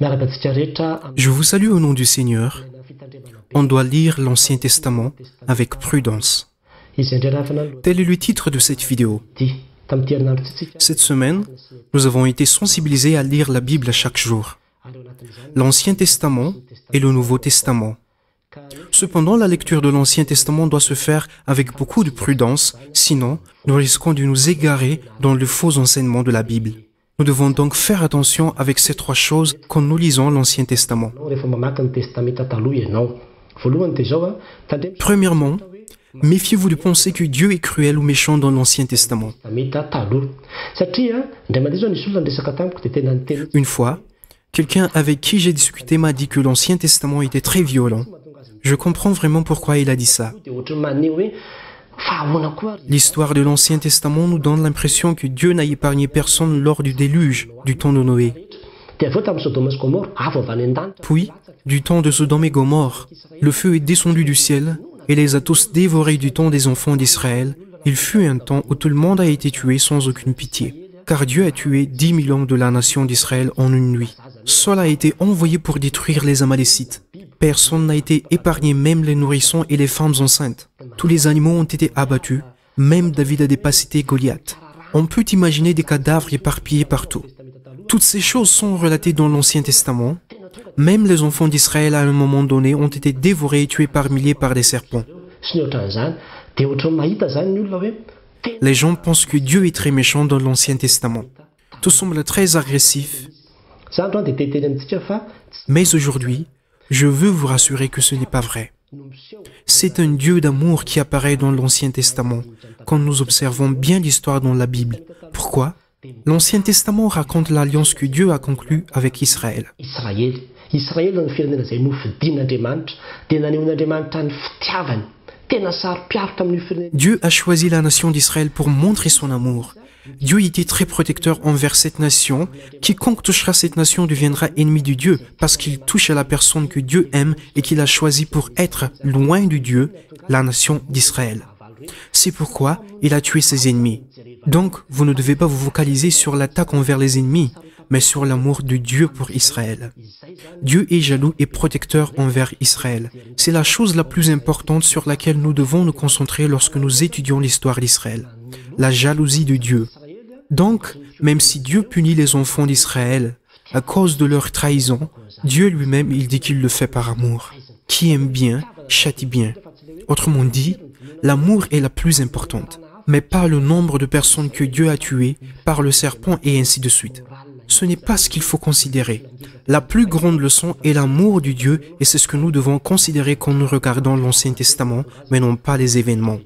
Je vous salue au nom du Seigneur. On doit lire l'Ancien Testament avec prudence. Tel est le titre de cette vidéo. Cette semaine, nous avons été sensibilisés à lire la Bible chaque jour. L'Ancien Testament et le Nouveau Testament. Cependant, la lecture de l'Ancien Testament doit se faire avec beaucoup de prudence, sinon nous risquons de nous égarer dans le faux enseignement de la Bible. Nous devons donc faire attention avec ces trois choses quand nous lisons l'Ancien Testament. Premièrement, méfiez-vous de penser que Dieu est cruel ou méchant dans l'Ancien Testament. Une fois, quelqu'un avec qui j'ai discuté m'a dit que l'Ancien Testament était très violent. Je comprends vraiment pourquoi il a dit ça. L'histoire de l'Ancien Testament nous donne l'impression que Dieu n'a épargné personne lors du déluge du temps de Noé. Puis, du temps de Sodome et Gomorre, le feu est descendu du ciel et les a tous dévorés du temps des enfants d'Israël. Il fut un temps où tout le monde a été tué sans aucune pitié, car Dieu a tué dix millions de la nation d'Israël en une nuit. Saul a été envoyé pour détruire les Amalécites. Personne n'a été épargné, même les nourrissons et les femmes enceintes. Tous les animaux ont été abattus, même David a dépassé Goliath. On peut imaginer des cadavres éparpillés partout. Toutes ces choses sont relatées dans l'Ancien Testament. Même les enfants d'Israël à un moment donné ont été dévorés et tués par milliers par des serpents. Les gens pensent que Dieu est très méchant dans l'Ancien Testament. Tout semble très agressif. Mais aujourd'hui, je veux vous rassurer que ce n'est pas vrai. C'est un Dieu d'amour qui apparaît dans l'Ancien Testament quand nous observons bien l'histoire dans la Bible. Pourquoi? L'Ancien Testament raconte l'alliance que Dieu a conclue avec Israël. Dieu a choisi la nation d'Israël pour montrer son amour. Dieu était très protecteur envers cette nation. Quiconque touchera cette nation deviendra ennemi de Dieu parce qu'il touche à la personne que Dieu aime et qu'il a choisi pour être loin de Dieu, la nation d'Israël. C'est pourquoi il a tué ses ennemis. Donc, vous ne devez pas vous focaliser sur l'attaque envers les ennemis, mais sur l'amour de Dieu pour Israël. Dieu est jaloux et protecteur envers Israël. C'est la chose la plus importante sur laquelle nous devons nous concentrer lorsque nous étudions l'histoire d'Israël. La jalousie de Dieu. Donc, même si Dieu punit les enfants d'Israël à cause de leur trahison, Dieu lui-même, il dit qu'il le fait par amour. Qui aime bien, châtie bien. Autrement dit, l'amour est la plus importante, mais pas le nombre de personnes que Dieu a tuées par le serpent et ainsi de suite ce n'est pas ce qu'il faut considérer. La plus grande leçon est l'amour du Dieu et c'est ce que nous devons considérer quand nous regardons l'Ancien Testament, mais non pas les événements.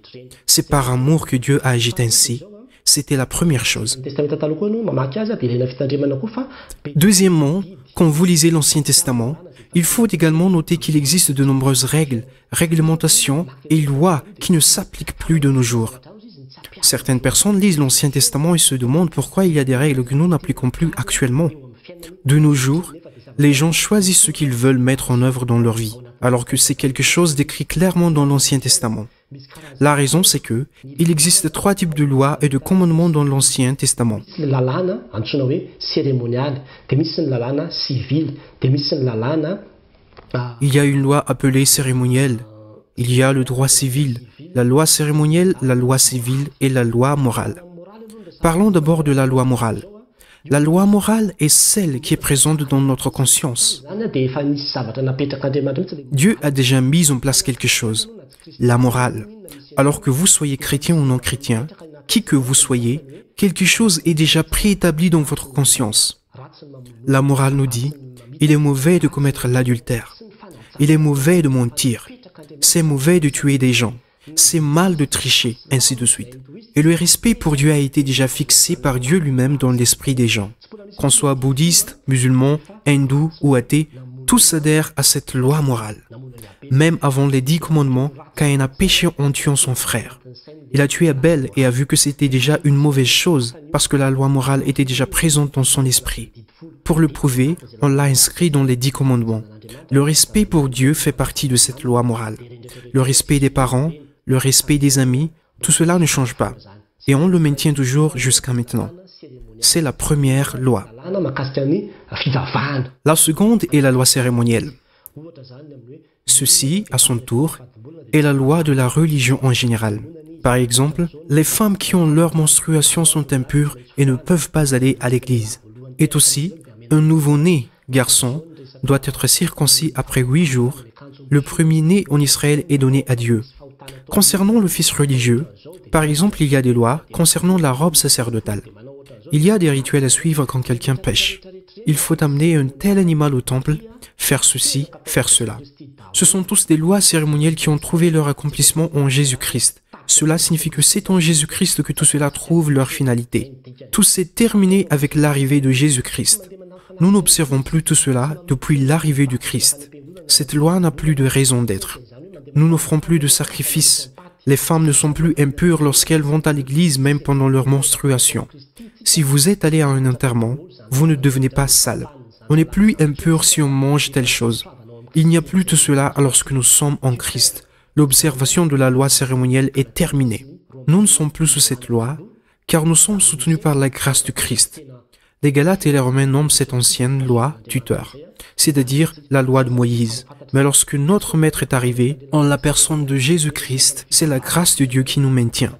C'est par amour que Dieu a agi ainsi. C'était la première chose. Deuxièmement, quand vous lisez l'Ancien Testament, il faut également noter qu'il existe de nombreuses règles, réglementations et lois qui ne s'appliquent plus de nos jours. Certaines personnes lisent l'Ancien Testament et se demandent pourquoi il y a des règles que nous n'appliquons plus actuellement. De nos jours, les gens choisissent ce qu'ils veulent mettre en œuvre dans leur vie, alors que c'est quelque chose décrit clairement dans l'Ancien Testament. La raison, c'est que il existe trois types de lois et de commandements dans l'Ancien Testament. Il y a une loi appelée cérémonielle, il y a le droit civil, la loi cérémonielle, la loi civile et la loi morale. Parlons d'abord de la loi morale. La loi morale est celle qui est présente dans notre conscience. Dieu a déjà mis en place quelque chose, la morale. Alors que vous soyez chrétien ou non chrétien, qui que vous soyez, quelque chose est déjà préétabli dans votre conscience. La morale nous dit, il est mauvais de commettre l'adultère. Il est mauvais de mentir. C'est mauvais de tuer des gens. C'est mal de tricher, ainsi de suite. Et le respect pour Dieu a été déjà fixé par Dieu lui-même dans l'esprit des gens. Qu'on soit bouddhiste, musulman, hindou ou athée, tous adhèrent à cette loi morale. Même avant les dix commandements, Caïn a péché en tuant son frère. Il a tué Abel et a vu que c'était déjà une mauvaise chose parce que la loi morale était déjà présente dans son esprit. Pour le prouver, on l'a inscrit dans les dix commandements. Le respect pour Dieu fait partie de cette loi morale. Le respect des parents, le respect des amis, tout cela ne change pas. Et on le maintient toujours jusqu'à maintenant. C'est la première loi. La seconde est la loi cérémonielle. Ceci, à son tour, est la loi de la religion en général. Par exemple, les femmes qui ont leur menstruation sont impures et ne peuvent pas aller à l'église. Et aussi, un nouveau-né, garçon, doit être circoncis après huit jours. Le premier-né en Israël est donné à Dieu. Concernant le fils religieux, par exemple, il y a des lois concernant la robe sacerdotale. Il y a des rituels à suivre quand quelqu'un pêche. Il faut amener un tel animal au temple, faire ceci, faire cela. Ce sont tous des lois cérémonielles qui ont trouvé leur accomplissement en Jésus-Christ. Cela signifie que c'est en Jésus-Christ que tout cela trouve leur finalité. Tout s'est terminé avec l'arrivée de Jésus-Christ. Nous n'observons plus tout cela depuis l'arrivée du Christ. Cette loi n'a plus de raison d'être. Nous n'offrons plus de sacrifices. Les femmes ne sont plus impures lorsqu'elles vont à l'église même pendant leur menstruation. Si vous êtes allé à un enterrement, vous ne devenez pas sale. On n'est plus impur si on mange telle chose. Il n'y a plus tout cela lorsque nous sommes en Christ. L'observation de la loi cérémonielle est terminée. Nous ne sommes plus sous cette loi, car nous sommes soutenus par la grâce du Christ. Les Galates et les Romains nomment cette ancienne loi tuteur, c'est-à-dire la loi de Moïse. Mais lorsque notre Maître est arrivé, en la personne de Jésus-Christ, c'est la grâce de Dieu qui nous maintient.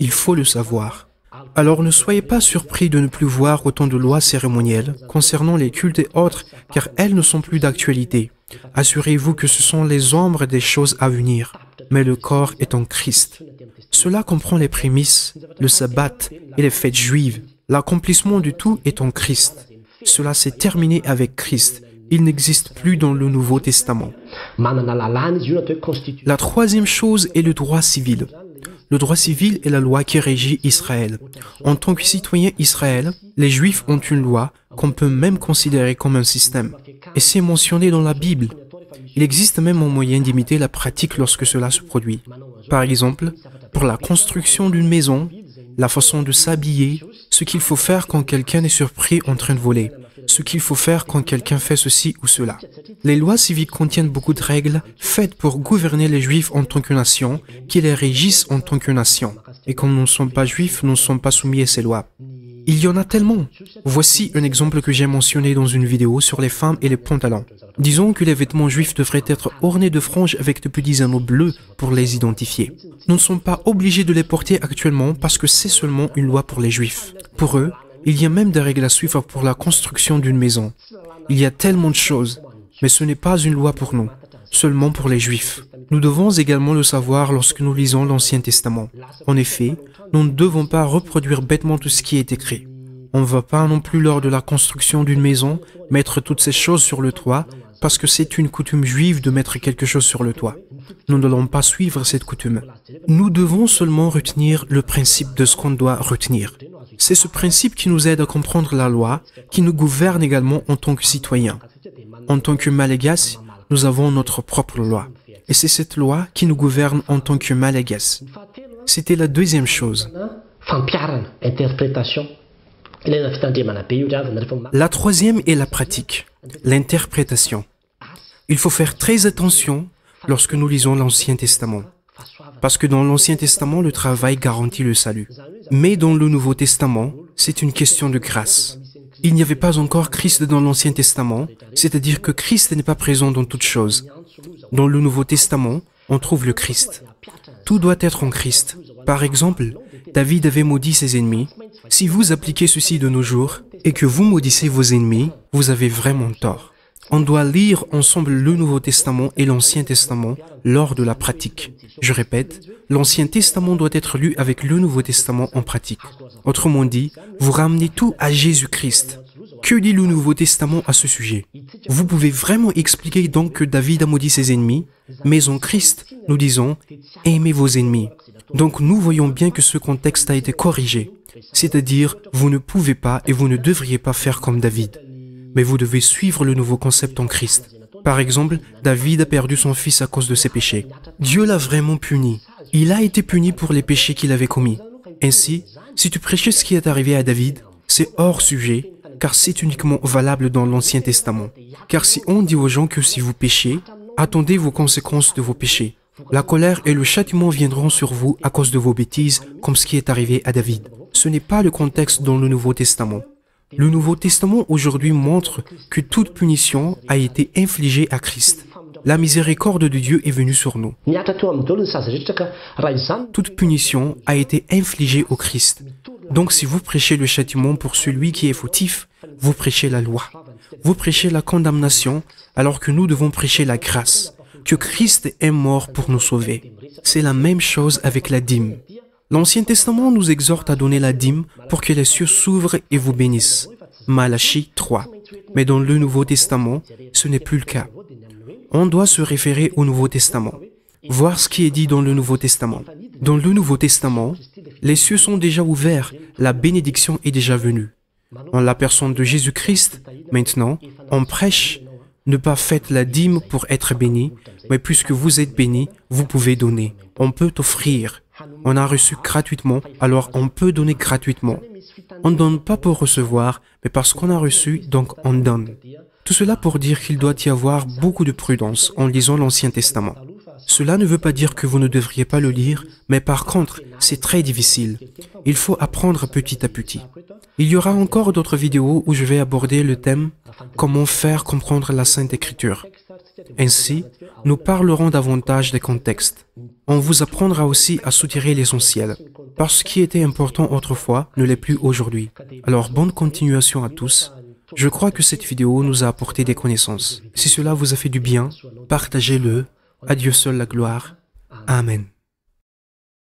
Il faut le savoir. Alors ne soyez pas surpris de ne plus voir autant de lois cérémonielles concernant les cultes et autres, car elles ne sont plus d'actualité. Assurez-vous que ce sont les ombres des choses à venir, mais le corps est en Christ. Cela comprend les prémices, le sabbat et les fêtes juives. L'accomplissement du tout est en Christ. Cela s'est terminé avec Christ il n'existe plus dans le Nouveau Testament. La troisième chose est le droit civil. Le droit civil est la loi qui régit Israël. En tant que citoyen Israël, les Juifs ont une loi qu'on peut même considérer comme un système. Et c'est mentionné dans la Bible. Il existe même un moyen d'imiter la pratique lorsque cela se produit. Par exemple, pour la construction d'une maison, la façon de s'habiller, ce qu'il faut faire quand quelqu'un est surpris en train de voler, ce qu'il faut faire quand quelqu'un fait ceci ou cela. Les lois civiques contiennent beaucoup de règles faites pour gouverner les juifs en tant que nation, qui les régissent en tant que nation. Et comme nous ne sommes pas juifs, nous ne sommes pas soumis à ces lois. Il y en a tellement. Voici un exemple que j'ai mentionné dans une vidéo sur les femmes et les pantalons. Disons que les vêtements juifs devraient être ornés de franges avec de petits anneaux bleus pour les identifier. Nous ne sommes pas obligés de les porter actuellement parce que c'est seulement une loi pour les juifs. Pour eux, il y a même des règles à suivre pour la construction d'une maison. Il y a tellement de choses, mais ce n'est pas une loi pour nous, seulement pour les Juifs. Nous devons également le savoir lorsque nous lisons l'Ancien Testament. En effet, nous ne devons pas reproduire bêtement tout ce qui est écrit. On ne va pas non plus lors de la construction d'une maison mettre toutes ces choses sur le toit parce que c'est une coutume juive de mettre quelque chose sur le toit. Nous n'allons pas suivre cette coutume. Nous devons seulement retenir le principe de ce qu'on doit retenir. C'est ce principe qui nous aide à comprendre la loi, qui nous gouverne également en tant que citoyens. En tant que Malégas, nous avons notre propre loi. Et c'est cette loi qui nous gouverne en tant que Malégas. C'était la deuxième chose. La troisième est la pratique, l'interprétation. Il faut faire très attention lorsque nous lisons l'Ancien Testament. Parce que dans l'Ancien Testament, le travail garantit le salut. Mais dans le Nouveau Testament, c'est une question de grâce. Il n'y avait pas encore Christ dans l'Ancien Testament, c'est-à-dire que Christ n'est pas présent dans toutes choses. Dans le Nouveau Testament, on trouve le Christ. Tout doit être en Christ. Par exemple, David avait maudit ses ennemis. Si vous appliquez ceci de nos jours et que vous maudissez vos ennemis, vous avez vraiment tort. On doit lire ensemble le Nouveau Testament et l'Ancien Testament lors de la pratique. Je répète, l'Ancien Testament doit être lu avec le Nouveau Testament en pratique. Autrement dit, vous ramenez tout à Jésus-Christ. Que dit le Nouveau Testament à ce sujet? Vous pouvez vraiment expliquer donc que David a maudit ses ennemis, mais en Christ, nous disons, aimez vos ennemis. Donc nous voyons bien que ce contexte a été corrigé. C'est-à-dire, vous ne pouvez pas et vous ne devriez pas faire comme David mais vous devez suivre le nouveau concept en Christ. Par exemple, David a perdu son fils à cause de ses péchés. Dieu l'a vraiment puni. Il a été puni pour les péchés qu'il avait commis. Ainsi, si tu prêchais ce qui est arrivé à David, c'est hors sujet, car c'est uniquement valable dans l'Ancien Testament. Car si on dit aux gens que si vous péchez, attendez vos conséquences de vos péchés. La colère et le châtiment viendront sur vous à cause de vos bêtises, comme ce qui est arrivé à David. ce n'est pas le contexte dans le Nouveau Testament. Le Nouveau Testament aujourd'hui montre que toute punition a été infligée à Christ. La miséricorde de Dieu est venue sur nous. Toute punition a été infligée au Christ. Donc si vous prêchez le châtiment pour celui qui est fautif, vous prêchez la loi. Vous prêchez la condamnation alors que nous devons prêcher la grâce, que Christ est mort pour nous sauver. C'est la même chose avec la dîme. L'Ancien Testament nous exhorte à donner la dîme pour que les cieux s'ouvrent et vous bénissent. Malachie 3. Mais dans le Nouveau Testament, ce n'est plus le cas. On doit se référer au Nouveau Testament, voir ce qui est dit dans le Nouveau Testament. Dans le Nouveau Testament, les cieux sont déjà ouverts, la bénédiction est déjà venue. En la personne de Jésus-Christ, maintenant, on prêche ne pas faites la dîme pour être béni, mais puisque vous êtes béni, vous pouvez donner. On peut offrir. On a reçu gratuitement, alors on peut donner gratuitement. On ne donne pas pour recevoir, mais parce qu'on a reçu, donc on donne. Tout cela pour dire qu'il doit y avoir beaucoup de prudence en lisant l'Ancien Testament. Cela ne veut pas dire que vous ne devriez pas le lire, mais par contre, c'est très difficile. Il faut apprendre petit à petit. Il y aura encore d'autres vidéos où je vais aborder le thème Comment faire comprendre la Sainte Écriture. Ainsi, nous parlerons davantage des contextes. On vous apprendra aussi à soutirer l'essentiel, parce ce qui était important autrefois ne l'est plus aujourd'hui. Alors bonne continuation à tous. Je crois que cette vidéo nous a apporté des connaissances. Si cela vous a fait du bien, partagez-le. À Dieu seul la gloire. Amen.